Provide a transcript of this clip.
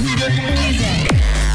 Music.